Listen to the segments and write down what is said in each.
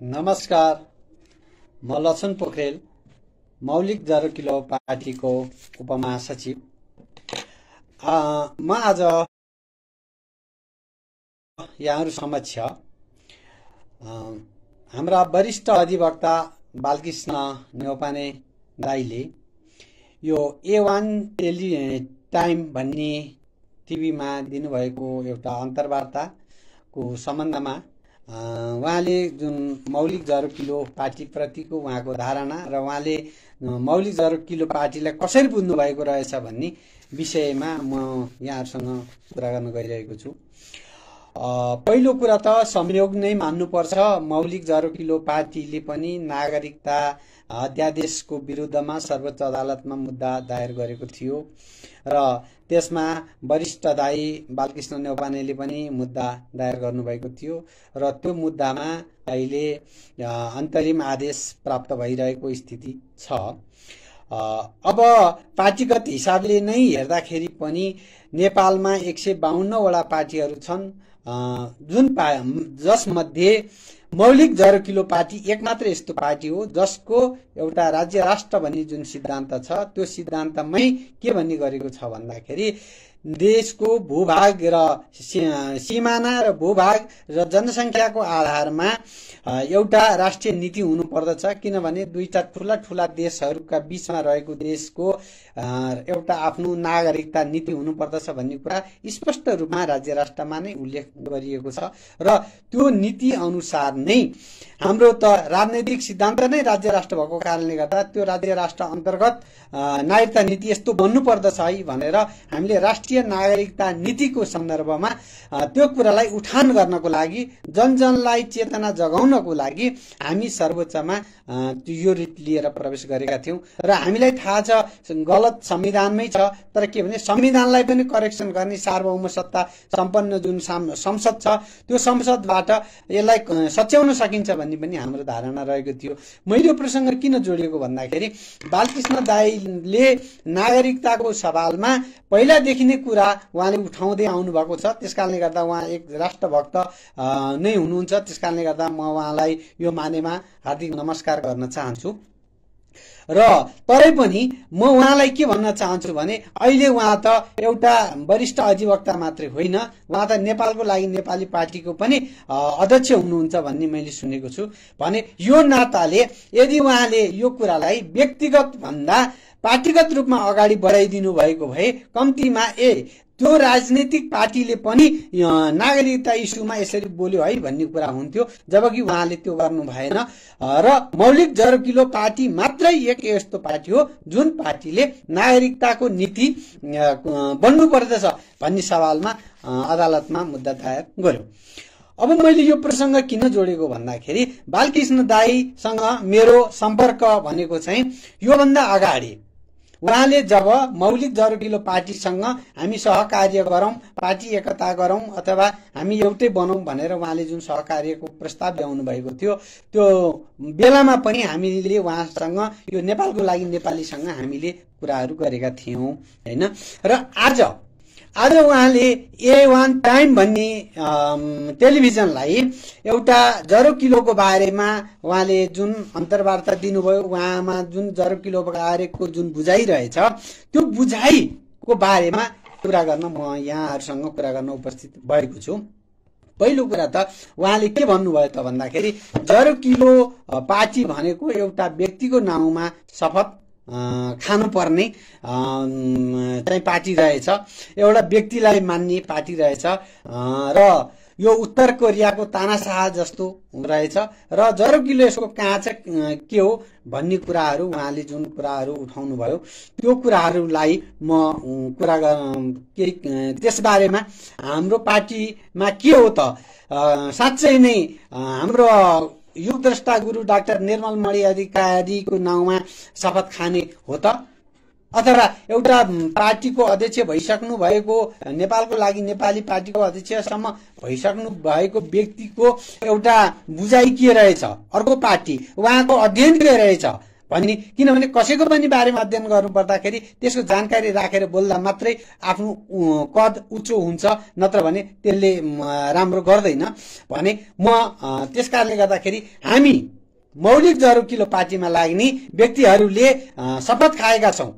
नमस्कार। म लक्षण पोखरेल मौलिक जरो किलो पार्टीको उपमहासचिव। म आज यहाँहरू समक्ष हाम्रा वरिष्ठ अधिवक्ता बालकृष्ण नेौपाने दाईले यो ए वान टेलि टाइम भन्ने टिभीमा दिनुभएको एउटा अन्तर्वार्ताको सम्बन्धमा उहाँले जुन मौलिक जरो किलो पार्टीप्रतिको उहाँको धारणा र उहाँले मौलिक जरो किलो पार्टीलाई कसरी बुझ्नु भएको रहेछ भन्ने विषयमा म यहाँहरूसँग कुरा गर्न गइरहेको छु। पहिलो कुरा त संयोग नै मान्नुपर्छ। मौलिक जरो किलो पार्टीले पनि नागरिकता अध्यादेशको विरुद्धमा सर्वोच्च अदालतमा मुद्दा दायर गरेको थियो र त्यसमा वरिष्ठ दाई बालकृष्ण नेौपानेले पनि मुद्दा दायर गर्नुभएको थियो र त्यो मुद्दामा अहिले अन्तरिम आदेश प्राप्त भइरहेको स्थिति छ। अब पार्टीगत हिसाबले नै हेर्दाखेरि पनि नेपालमा एक सय बाहन्नवटा पार्टीहरू छन्। जुन पा जसमध्ये मौलिक जरो किलो पार्टी एक मात्र यस्तो पार्टी हो जसको एउटा राज्य राष्ट्र भन्ने जुन सिद्धान्त छ त्यो सिद्धान्तमै के भन्ने गरेको छ भन्दाखेरि देशको भूभाग र सिमाना र भूभाग र जनसङ्ख्याको आधारमा एउटा राष्ट्रिय नीति हुनुपर्दछ किनभने दुईटा ठुला ठुला देशहरूका बिचमा रहेको देशको एउटा आफ्नो नागरिकता नीति हुनुपर्दछ भन्ने कुरा स्पष्ट रूपमा राज्य राष्ट्रमा नै उल्लेख गरिएको छ। र त्यो नीति अनुसार नै हाम्रो त राजनैतिक सिद्धान्त नै राज्य राष्ट्र भएको कारणले गर्दा त्यो राज्य राष्ट्र अन्तर्गत नागरिकता नीति यस्तो बन्नुपर्दछ है भनेर हामीले राष्ट्रिय नागरिकता नीतिको सन्दर्भमा त्यो कुरालाई उठान गर्नको लागि जनजनलाई चेतना जगाउनको लागि हामी सर्वोच्चमा यो रिट लिएर प्रवेश गरेका थियौँ। र हामीलाई थाहा छ गलत संविधानमै छ तर के भने संविधानलाई पनि करेक्सन गर्ने सार्वभौम सत्ता सम्पन्न जुन संसद छ त्यो संसदबाट यसलाई सच्याउन सकिन्छ भन्ने पनि हाम्रो धारणा रहेको थियो। मैले प्रसङ्ग किन जोडिएको भन्दाखेरि बालकृष्ण दाईले नागरिकताको सवालमा पहिलादेखि नै कुरा उहाँले उठाउँदै आउनुभएको छ। त्यस कारणले गर्दा उहाँ एक राष्ट्रभक्त नै हुनुहुन्छ। त्यस कारणले गर्दा म उहाँलाई यो मानेमा हार्दिक नमस्कार गर्न चाहन्छु। र तरै पनि म उहाँलाई के भन्न चाहन्छु भने अहिले उहाँ त एउटा वरिष्ठ अधिवक्ता मात्रै होइन। उहाँ त नेपालको लागि नेपाली पार्टीको पनि अध्यक्ष हुनुहुन्छ भन्ने मैले सुनेको छु। भने यो नाताले यदि उहाँले यो कुरालाई व्यक्तिगत भन्दा पार्टीगत रूपमा अगाडि बढाइदिनु भएको भए कम्तीमा ए त्यो राजनीतिक पार्टीले पनि नागरिकता इस्युमा यसरी बोल्यो है भन्ने कुरा हुन्थ्यो जबकि उहाँले त्यो गर्नु भएन। र मौलिक जरो किलो पार्टी मात्रै एक यस्तो पार्टी हो जुन पार्टीले नागरिकताको नीति अ, बन्नु पर्दछ भन्ने सवालमा अदालतमा मुद्दा दायर गर्यो। अब मैले यो प्रसङ्ग किन जोडेको भन्दाखेरि बालकृष्ण दाईसँग मेरो सम्पर्क भनेको चाहिँ योभन्दा अगाडि। उहाँले जब मौलिक जरो किलो पार्टीसँग हामी सहकार्य गरौँ पार्टी एकता गरौँ अथवा हामी एउटै बनौँ भनेर उहाँले जुन सहकार्यको प्रस्ताव ल्याउनु भएको थियो त्यो बेलामा पनि हामीले उहाँसँग यो नेपालको लागि नेपालीसँग हामीले कुराहरू गरेका थियौँ होइन? र आज आज उहाँले ए वान टाइम भन्ने टेलिभिजनलाई एउटा जरो किलोको बारेमा उहाँले जुन अन्तर्वार्ता दिनुभयो उहाँमा जुन जरो किलो बारेको जुन बुझाइ रहेछ त्यो बुझाइको बारेमा कुरा गर्न म यहाँहरूसँग कुरा गर्न उपस्थित भएको छु। पहिलो कुरा त उहाँले के भन्नुभयो त भन्दाखेरि जरो किलो पार्टी भनेको एउटा व्यक्तिको नाउँमा शपथ खानुपर्ने चाहिँ पार्टी रहेछ। एउटा व्यक्तिलाई मान्ने पार्टी रहेछ। र यो उत्तर कोरियाको तानाशाह जस्तो रहेछ। र जरो किलो यसको कहाँ चाहिँ के हो भन्ने कुराहरू उहाँले जुन कुराहरू उठाउनु भयो त्यो कुराहरूलाई म कुरा केही त्यसबारेमा हाम्रो पार्टीमा के हो त साँच्चै नै हाम्रो युगद्रष्टा गुरु डाक्टर निर्मल मणि अधिकारीको नाउँमा शपथ खाने हो त? अथवा एउटा पार्टीको अध्यक्ष भइसक्नु भएको नेपालको लागि नेपाली पार्टीको अध्यक्षसम्म भइसक्नु भएको व्यक्तिको एउटा बुझाइ के रहेछ? अर्को पार्टी उहाँको अध्ययन के रहेछ? भन्ने। किनभने कसैको पनि बारेमा अध्ययन गर्नु पर्दाखेरि त्यसको जानकारी राखेर बोल्दा मात्रै आफ्नो कद उच्चो हुन्छ नत्र भने त्यसले राम्रो गर्दैन। भने म त्यस कारणले गर्दाखेरि हामी मौलिक जरो किलो पार्टीमा लाग्ने व्यक्तिहरूले शपथ खाएका छौँ।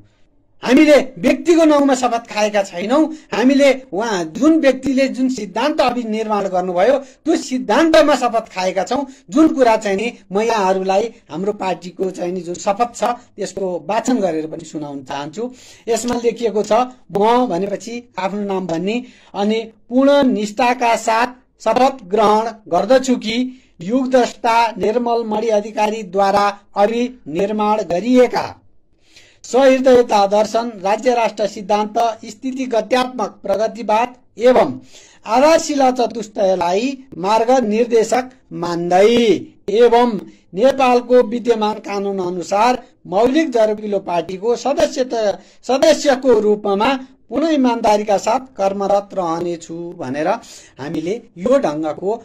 हामीले व्यक्तिको नाउँमा शपथ खाएका छैनौँ। हामीले उहाँ जुन व्यक्तिले जुन सिद्धान्त अभिनिर्माण गर्नुभयो त्यो सिद्धान्तमा शपथ खाएका छौँ। जुन कुरा चाहिँ नि म यहाँहरूलाई हाम्रो पार्टीको चाहिँ नि जुन शपथ छ त्यसको वाचन गरेर पनि सुनाउन चाहन्छु। यसमा लेखिएको छ म भनेपछि आफ्नो नाम भन्ने अनि पूर्ण निष्ठाका साथ शपथ ग्रहण गर्दछु कि युगद्रष्टा निर्मल मणि अधिकारीद्वारा अभिनिर्माण गरिएका सहृदयता दर्शन राज्य राष्ट्र सिद्धान्त स्थितिगत्यात्मक प्रगतिवाद एवं आधारशिला चतुष्टयलाई मार्ग निर्देशक मान्दै। एवं नेपालको विद्यमान कानून अनुसार मौलिक जरुकिलो पार्टीको सदस्य सदस्यको रूपमा पुनः इमान्दारीका साथ कर्मरत रहनेछु भनेर हामीले यो ढङ्गको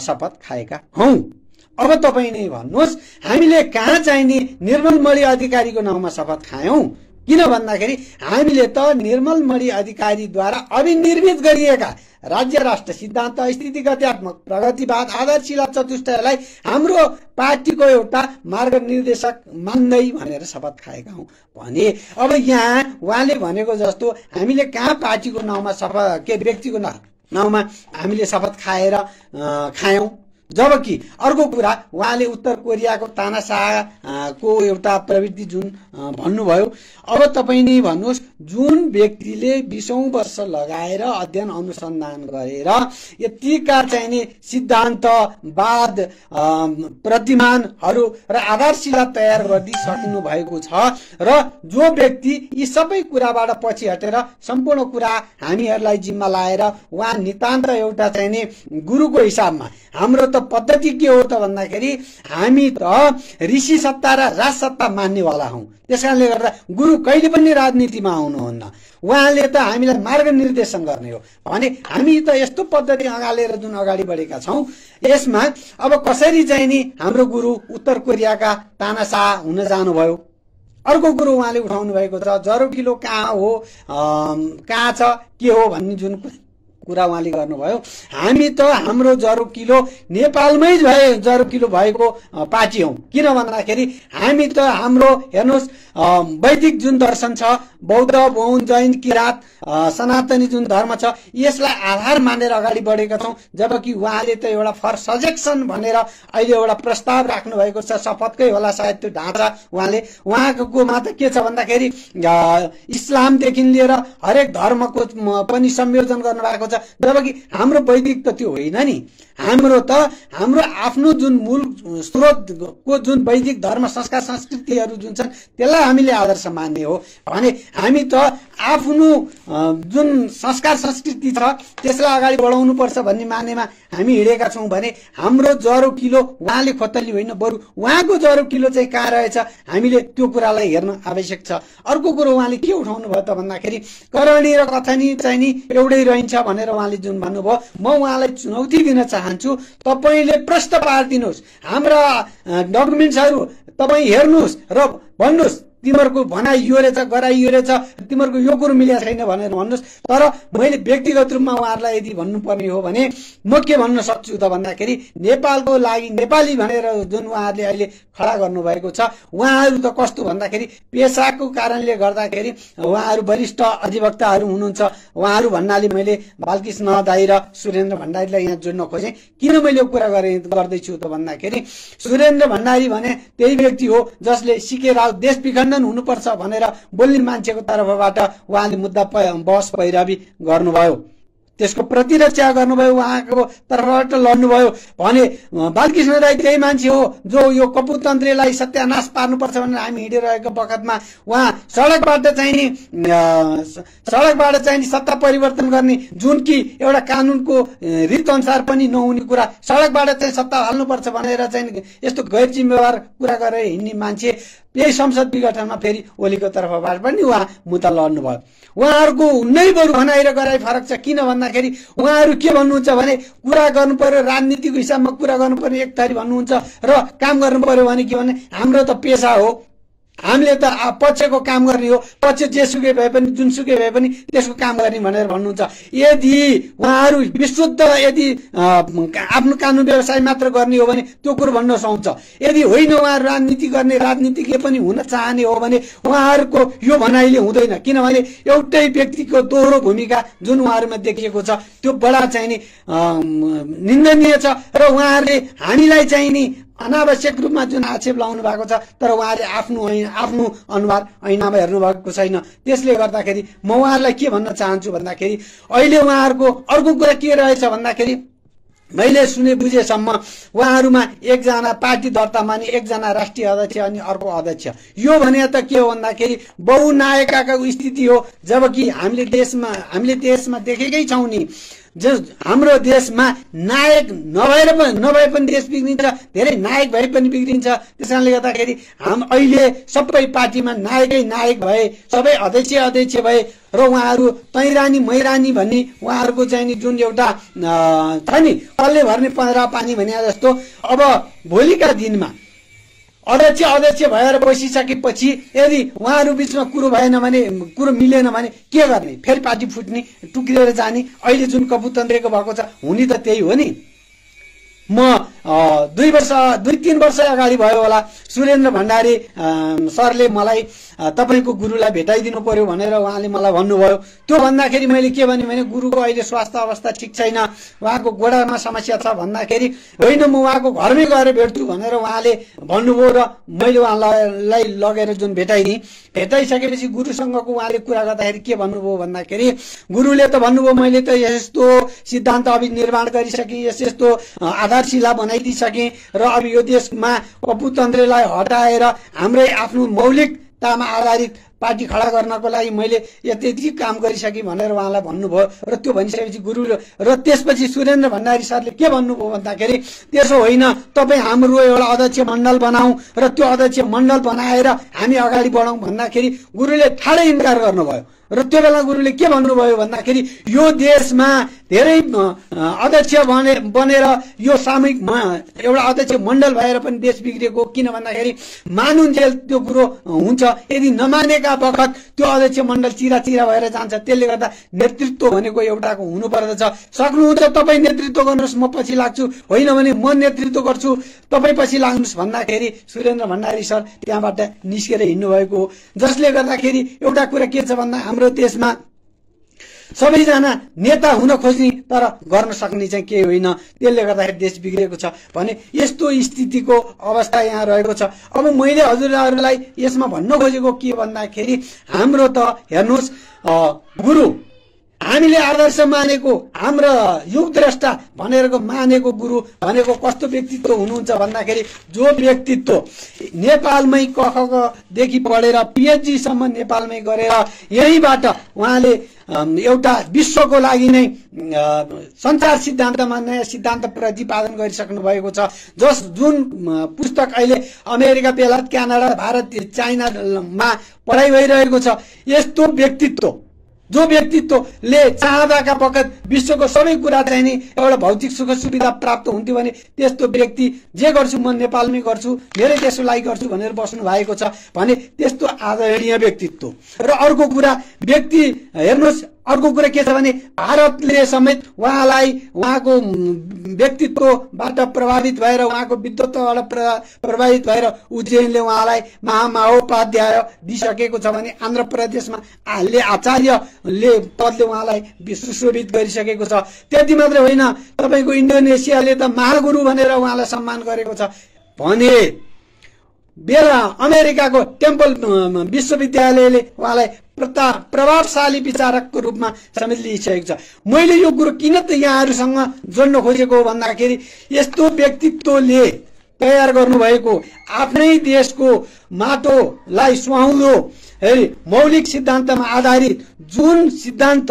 शपथ खाएका हौँ। अब तपाईँ नै भन्नुहोस् हामीले कहाँ चाहिने निर्मल मणि अधिकारीको नाउँमा शपथ खायौँ? किन भन्दाखेरि हामीले त निर्मल मणि अधिकारीद्वारा अभिनिर्मित गरिएका राज्य राष्ट्र सिद्धान्त स्थितिगत्यात्मक प्रगतिवाद आधारशिला चतुष्टयलाई हाम्रो पार्टीको एउटा मार्ग निर्देशक मान्दै भनेर शपथ खाएका हौँ। भने अब यहाँ उहाँले भनेको जस्तो हामीले कहाँ पार्टीको नाउँमा शपथ के व्यक्तिको नाउँमा हामीले शपथ खाएर खायौँ? जबकि अर्को कुरा उहाँले उत्तर कोरियाको तानासाको एउटा प्रवृत्ति जुन भन्नुभयो। अब तपाईँ नै भन्नुहोस् जुन व्यक्तिले बिसौँ वर्ष लगाएर अध्ययन अनुसन्धान गरेर यतिका चाहिने सिद्धान्तवाद प्रतिमानहरू र आधारशिला तयार गरिदिइसक्नु भएको छ र जो व्यक्ति यी सबै कुराबाट पछि हटेर सम्पूर्ण कुरा हामीहरूलाई जिम्मा लाएर उहाँ नितान्त एउटा चाहिने गुरुको हिसाबमा हाम्रो त पद्धति के हो त भन्दाखेरि हामी त ऋषि सत्ता र राज सत्ता मान्नेवाला हौ। त्यस कारणले गर्दा गुरु कहिले पनि राजनीतिमा आउनुहुन्न। उहाँले त हामीलाई मार्ग निर्देशन गर्ने हो। भने हामी त यस्तो पद्धति अगालेर जुन अगाडि बढेका छौँ यसमा अब कसरी चाहिँ नि हाम्रो गुरु उत्तर कोरियाका तानाशाह हुन जानुभयो? अर्को कुरो उहाँले उठाउनु भएको छ जरो किलो कहाँ हो कहाँ छ के हो भन्ने जुन कुरा उहाँले गर्नुभयो। हामी त हाम्रो जरो किलो नेपालमै भए जरो किलो भएको पार्टी हौ। किन भन्दाखेरि हामी त हाम्रो हेर्नुहोस् वैदिक जुन दर्शन छ बौद्ध बौन जैन किराँत सनातनी जुन धर्म छ यसलाई आधार मानेर अगाडि बढेका छौँ। जबकि उहाँले त एउटा फर सजेक्सन भनेर अहिले एउटा प्रस्ताव राख्नु भएको छ शपथकै होला सायद त्यो ढाँचा उहाँले। उहाँकोमा त के छ भन्दाखेरि इस्लामदेखि लिएर हरेक धर्मको पनि संयोजन गर्नु भएको छ। जबकि हाम्रो वैदिक त त्यो होइन नि। हाम्रो त हाम्रो आफ्नो जुन मूल स्रोतको जुन वैदिक धर्म संस्कार संस्कृतिहरू जुन छन् त्यसलाई हामीले आदर्श मान्ने हो। भने हामी त आफ्नो जुन संस्कार संस्कृति छ त्यसलाई अगाडि बढाउनु पर्छ भन्ने मानेमा हामी हिँडेका छौँ भने हाम्रो जरो किलो उहाँले खोतली होइन बरु उहाँको जरो किलो चाहिँ कहाँ रहेछ? हामीले त्यो कुरालाई हेर्न आवश्यक छ। अर्को कुरो उहाँले के उठाउनु भयो त भन्दाखेरि करणी र कथनी चाहिँ नि एउटै रहन्छ भनेर उहाँले जुन भन्नुभयो। म उहाँलाई चुनौती दिन चाहन्छु तपाईँले प्रश्न पारिदिनुहोस्। हाम्रा डकुमेन्ट्सहरू तपाईँ हेर्नुहोस् र भन्नुहोस्। तिमीहरूको भनाइ यो रहेछ गराइ यो रहेछ तिमीहरूको यो कुरो मिलेको छैन भनेर भन्नुहोस्। तर मैले व्यक्तिगत रूपमा उहाँहरूलाई यदि भन्नुपर्ने हो भने म के भन्न सक्छु त भन्दाखेरि नेपालको लागि नेपाली भनेर जुन उहाँहरूले अहिले खडा गर्नुभएको छ उहाँहरू त कस्तो भन्दाखेरि पेसाको कारणले गर्दाखेरि उहाँहरू वरिष्ठ अधिवक्ताहरू हुनुहुन्छ। उहाँहरू भन्नाले मैले बालकृष्ण दाई र सुरेन्द्र भण्डारीलाई यहाँ जोड्न खोजेँ। किन मैले यो कुरा गरे गर्दैछु त भन्दाखेरि सुरेन्द्र भण्डारी भने त्यही व्यक्ति हो जसले सिकेर देश विखण्डन हुनुपर्छ भनेर बोल्ने मान्छेको तर्फबाट उहाँले मुद्दा बहस पैरवी गर्नुभयो। त्यसको प्रतिरक्षा गर्नुभयो उहाँको तर्फबाट लड्नुभयो भने बालकृष्ण राई त्यही मान्छे हो जो यो कपुतन्त्रीलाई सत्यानाश पार्नुपर्छ भनेर हामी हिँडिरहेको बखतमा उहाँ सडकबाट चाहिँ नि अ, स- सडकबाट चाहिँ नि सत्ता परिवर्तन गर्ने जुन कि एउटा कानुनको रीत अनुसार पनि नहुने कुरा सडकबाट चाहिँ सत्ता हाल्नुपर्छ भनेर चाहिँ यस्तो गैर जिम्मेवार कुरा गरेर हिँड्ने मान्छे यही संसद विघटनमा फेरि ओलीको तर्फबाट पनि उहाँ मुद्दा लड्नुभयो। उहाँहरूको नै बरु भनाइ र गराइ फरक छ किन भन्दाखेरि उहाँहरू के भन्नुहुन्छ भने कुरा गर्नु पर्यो राजनीतिको हिसाबमा कुरा गर्नु पर्यो एक थरी भन्नुहुन्छ र काम गर्नु पर्यो भने के भने हाम्रो त पेसा हो। हामीले त पक्षको काम गर्ने हो। पक्ष जेसुकै भए पनि जुनसुकै भए पनि त्यसको काम गर्ने भनेर भन्नुहुन्छ। यदि उहाँहरू विशुद्ध यदि आफ्नो कानुन व्यवसाय मात्र गर्ने हो भने त्यो कुरो भन्न सुहाउँछ यदि होइन उहाँहरू राजनीति गर्ने राजनीतिज्ञ पनि हुन चाहने हो भने उहाँहरूको यो भनाइले हुँदैन। किनभने एउटै व्यक्तिको दोहोरो भूमिका जुन उहाँहरूमा देखिएको छ त्यो बडा चाहिँ नि अम, निन्दनीय छ र उहाँहरूले हामीलाई चाहिँ नि अनावश्यक रूपमा जुन आक्षेप लाउनु भएको छ तर उहाँले आफ्नो आफ्नो अनुहार ऐनामा हेर्नु भएको छैन। त्यसले गर्दाखेरि म उहाँहरूलाई के भन्न चाहन्छु भन्दाखेरि अहिले उहाँहरूको अर्को कुरा के रहेछ भन्दाखेरि मैले सुने बुझेसम्म उहाँहरूमा एकजना पार्टी दर्तामा नि एकजना राष्ट्रिय अध्यक्ष अनि अर्को अध्यक्ष। यो भने त के हो भन्दाखेरि बहुनायकको स्थिति हो। जबकि हामीले देशमा हामीले देशमा देखेकै छौँ नि ज हाम्रो देशमा नायक नभएर पनि नभए पनि देश बिग्रिन्छ धेरै नायक भए पनि बिग्रिन्छ त्यस कारणले गर्दाखेरि हाम अहिले सबै पार्टीमा नायकै नायक भए सबै अध्यक्ष अध्यक्ष भए र उहाँहरू तैरानी मैरानी भन्ने उहाँहरूको चाहिँ नि जुन एउटा छ नि कसले भर्ने पन्ध्र पानी भने जस्तो अब भोलिका दिनमा अध्यक्ष अध्यक्ष भएर बसिसकेपछि यदि उहाँहरू बिचमा कुरो भएन भने कुरो मिलेन भने के गर्ने? फेरि पार्टी फुट्ने टुक्रिएर जाने। अहिले जुन कपुतन्त्रेको भएको छ हुने त त्यही हो नि। म दुई वर्ष दुई तिन वर्ष अगाडि भयो होला। सुरेन्द्र भण्डारी सरले मलाई तपाईँको गुरुलाई भेटाइदिनु पर्यो भनेर उहाँले मलाई भन्नुभयो। त्यो भन्दाखेरि मैले के भने गुरुको अहिले स्वास्थ्य अवस्था ठिक छैन। उहाँको गोडामा समस्या छ भन्दाखेरि होइन म उहाँको घरमै गएर भेट्छु भनेर उहाँले भन्नुभयो र मैले उहाँलाई लगेर जुन भेटाइदिएँ भेटाइसकेपछि गुरुसँगको उहाँले कुरा गर्दाखेरि के भन्नुभयो भन्दाखेरि गुरुले त भन्नुभयो मैले त यस्तो सिद्धान्त अभिनिर्माण गरिसकेँ यस यस्तो आधारशिला बनाइदिइसकेँ र अब यो देशमा कपुतन्त्रलाई हटाएर हाम्रै आफ्नो मौलिकतामा आधारित पार्टी खडा गर्नको लागि मैले यति काम गरिसकेँ भनेर उहाँलाई भन्नुभयो र त्यो भनिसकेपछि गुरु र त्यसपछि सुरेन्द्र भण्डारी सरले के भन्नुभयो भन्दाखेरि त्यसो होइन तपाईँ हाम्रो एउटा अध्यक्ष मण्डल बनाऊ र त्यो अध्यक्ष मण्डल बनाएर हामी अगाडि बढौँ भन्दाखेरि गुरुले ठाडै इन्कार गर्नुभयो। र त्यो बेला गुरुले के भन्नुभयो भन्दाखेरि यो देशमा धेरै अध्यक्ष बने बनेर यो सामूहिक एउटा अध्यक्ष मण्डल भएर पनि देश बिग्रिएको किन भन्दाखेरि मानुन्जेल त्यो कुरो हुन्छ। यदि नमानेका बखत त्यो अध्यक्ष मण्डल चिरा चिरा भएर जान्छ त्यसले गर्दा नेतृत्व भनेको एउटाको हुनुपर्दछ। सक्नुहुन्छ तपाईँ नेतृत्व गर्नुहोस् म पछि लाग्छु। होइन भने म नेतृत्व गर्छु। तपाईँ पछि लाग्नुहोस् भन्दाखेरि सुरेन्द्र भण्डारी सर त्यहाँबाट निस्केर हिँड्नु भएको हो। जसले गर्दाखेरि एउटा कुरा के छ भन्दा देशमा सबैजना नेता हुन खोज्ने तर गर्न सक्ने चाहिँ केही होइन। त्यसले गर्दाखेरि देश बिग्रिएको छ भने यस्तो स्थितिको अवस्था यहाँ रहेको छ। अब मैले हजुरहरूलाई यसमा भन्न खोजेको के भन्दाखेरि हाम्रो त हेर्नुहोस् गुरु हामीले आदर्श मानेको हाम्रो युगद्रष्टा भनेर मानेको गुरु भनेको कस्तो व्यक्तित्व हुनुहुन्छ भन्दाखेरि जो व्यक्तित्व नेपालमै कखदेखि पढेर पिएचडीसम्म नेपालमै गरेर यहीबाट उहाँले एउटा विश्वको लागि नै संसार सिद्धान्तमा नयाँ सिद्धान्त प्रतिपादन गरिसक्नु भएको छ। जस जुन पुस्तक अहिले अमेरिका बेलायत क्यानाडा भारत चाइनामा पढाइ भइरहेको छ यस्तो व्यक्तित्व जो व्यक्तित्वले चाहँदाका बखत विश्वको सबै कुरा चाहिँ नि एउटा भौतिक सुख सुविधा प्राप्त हुन्थ्यो भने त्यस्तो व्यक्ति जे गर्छु म नेपालमै गर्छु मेरै देशको लागि गर्छु भनेर बस्नु भएको छ भने त्यस्तो आदरणीय व्यक्तित्व। र अर्को कुरा व्यक्ति हेर्नुहोस् अर्को कुरा के छ भने भारतले समेत उहाँलाई उहाँको व्यक्तित्वबाट प्रभावित भएर उहाँको विद्वत्वबाट प्र- प्रभावित भएर उज्जैनले उहाँलाई महामहोपाध्याय दिइसकेको छ भने आन्ध्र प्रदेशमा आले आचार्यले पदले उहाँलाई सुशोभित गरिसकेको छ। त्यति मात्रै होइन तपाईँको इन्डोनेसियाले त महागुरु भनेर उहाँलाई सम्मान गरेको छ। भने बेला अमेरिकाको टेम्पल विश्वविद्यालयले उहाँलाई प्रभावशाली विचारकको रूपमा समेत लिइसकेको छ। मैले यो कुरो किन त यहाँहरूसँग जोड्न खोजेको भन्दाखेरि यस्तो व्यक्तित्वले तयार गर्नुभएको आफ्नै देशको माटोलाई सुहाउँदो हेरी मौलिक सिद्धान्तमा आधारित जुन सिद्धान्त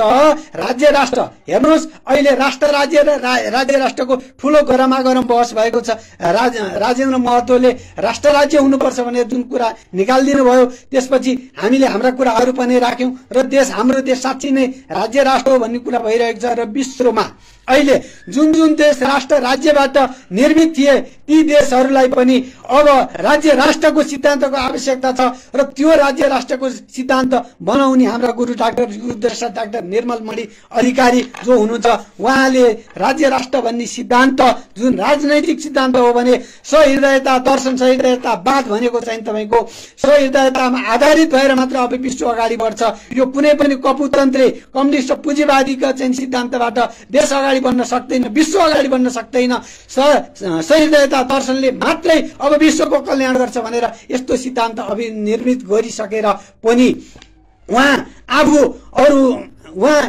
राज्य राष्ट्र हेर्नुहोस् अहिले राष्ट्र राज्य र राज्य राष्ट्रको ठुलो गरम बहस भएको छ। राज राजेन्द्र महतोले राष्ट्र राज्य हुनुपर्छ भनेर जुन कुरा निकालिदिनु भयो त्यसपछि हामीले हाम्रा कुराहरू पनि राख्यौँ र देश हाम्रो देश साँच्ची नै राज्य राष्ट्र हो भन्ने कुरा भइरहेको छ र विश्वमा। अहिले जुन जुन देश राष्ट्र राज्यबाट निर्मित थिए ती देशहरूलाई पनि अब राज्य राष्ट्रको सिद्धान्तको आवश्यकता छ र त्यो राज्य राष्ट्रको सिद्धान्त बनाउने हाम्रा गुरु डाक्टर गुरुद्रष्टा डाक्टर निर्मल मणि अधिकारी जो हुनुहुन्छ उहाँले राज्य राष्ट्र भन्ने सिद्धान्त जुन राजनैतिक सिद्धान्त हो भने सहृदयता दर्शन सहृदयतावाद भनेको चाहिँ तपाईँको सहृदयतामा आधारित भएर मात्र अब विश्व अगाडि बढ्छ। यो कुनै पनि कपुतन्त्रे कम्युनिस्ट पुँजीवादीका चाहिँ सिद्धान्तबाट देश अगाडि बढ्न सक्दैन विश्व अगाडि बढ्न सक्दैन। सहृदयता दर्शनले मात्रै अब विश्वको कल्याण गर्छ भनेर यस्तो सिद्धान्त अभिनिर्मित गरिसकेर पनि उहाँ आफू अरू उहाँ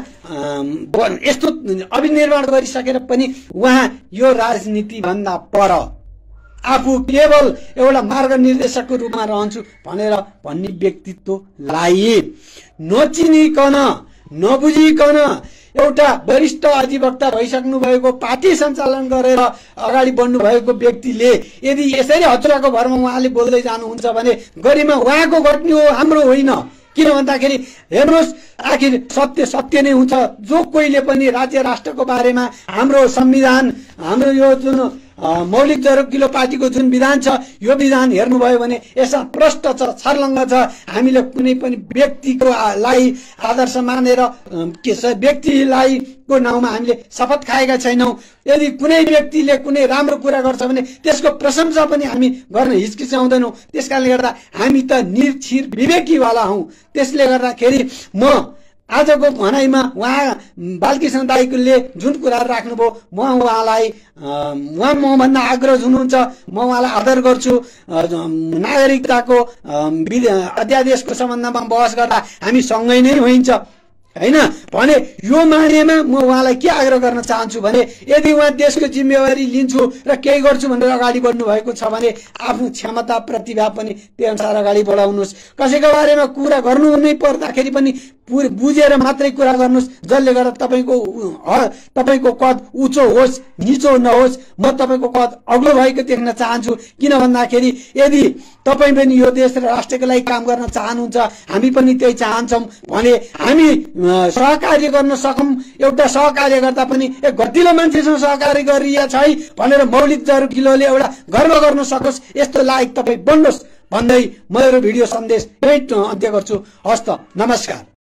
यस्तो अभिनिर्माण गरिसकेर पनि उहाँ यो राजनीति भन्दा पर। आफू केवल एउटा मार्ग निर्देशकको रूपमा रहन्छु भनेर भन्ने व्यक्तित्वलाई नचिनिकन नबुझिकन एउटा वरिष्ठ अधिवक्ता भइसक्नु भएको पार्टी सञ्चालन गरेर अगाडि बढ्नु भएको व्यक्तिले यदि यसरी हचुराको भरमा उहाँले बोल्दै जानुहुन्छ भने गरिमा उहाँको घट्ने हो हाम्रो होइन। किन भन्दाखेरि हेर्नुहोस् आखिर सत्य सत्य नै हुन्छ। जो कोहीले पनि राज्य राष्ट्रको बारेमा हाम्रो संविधान हाम्रो यो जुन मौलिक किलो पार्टीको जुन विधान छ यो विधान हेर्नुभयो भने यसमा प्रष्ट छ छर्लङ्ग छ। हामीले कुनै पनि व्यक्तिको लाई आदर्श मानेर के छ व्यक्तिलाई को नाउँमा हामीले शपथ खाएका छैनौँ। यदि कुनै व्यक्तिले कुनै राम्रो कुरा गर्छ भने त्यसको प्रशंसा पनि हामी गर्न हिचकिचाउँदैनौँ। त्यस कारणले गर्दा हामी त निर्छिर विवेकीवाला हौ। त्यसले गर्दाखेरि म आजको भनाइमा उहाँ बालकृष्ण दाईले जुन कुराहरू राख्नुभयो म उहाँलाई उहाँ मभन्दा आग्रह हुनुहुन्छ म उहाँलाई आदर गर्छु। नागरिकताको अध्यादेशको सम्बन्धमा बहस गर्दा हामी सँगै नै होइन्छ। होइन? भने यो मानेमा म उहाँलाई के आग्रह गर्न चाहन्छु भने यदि उहाँ देशको जिम्मेवारी लिन्छु र केही गर्छु भनेर अगाडि बढ्नु भएको छ भने आफ्नो क्षमता प्रतिभा पनि त्यही अनुसार अगाडि बढाउनुहोस्। कसैको बारेमा कुरा गर्नु नै पर्दाखेरि पनि बुझेर मात्रै कुरा गर्नुहोस् जसले गर्दा तपाईँको तपाईँको कद उचो होस् निचो नहोस् म तपाईँको कद अग्लो भएको देख्न चाहन्छु। किन भन्दाखेरि यदि तपाईँ पनि यो देश र राष्ट्रको लागि काम गर्न चाहनुहुन्छ हामी पनि त्यही चाहन्छौँ भने हामी सहकार्य गर्न सकौँ। एउटा सहकार्य गर्दा पनि एक गतिलो मान्छेसँग सहकार्य गरिया छ है भनेर मौलिक जरु किलोले एउटा गर्व गर्न सकोस् यस्तो लायक तपाईँ बन्नुहोस् भन्दै मेरो भिडियो सन्देश यही अन्त्य गर्छु। हस्त नमस्कार।